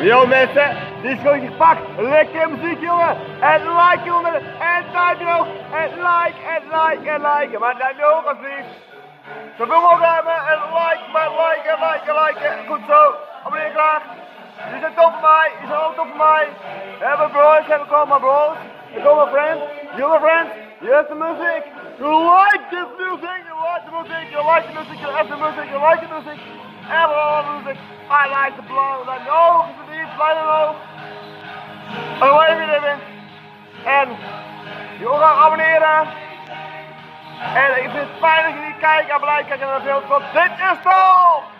Yo mensen, dit is gewoon gepakt. Lekker muziek jongen. En like jongen. En duimpje omhoog. En like, en like, en like. Maar duimpje omhoog alsjeblieft. Zoveel mogelijk hebben. En like, maar like, en like, en like. Goed zo. Abonneer graag. Jullie zijn top voor mij. Jullie zijn ook top voor mij. Hebben bros, hebben komen my bros. We komen friends. You're friends. Yes, the music. You like this music. You like the music. You like the music. You like the music. You like the music. Everyone music. I like the blow. Blijf omhoog. Hoe even. En je abonneren. En ik vind het fijn dat jullie kijken en blij kijken naar de film. Want dit is top!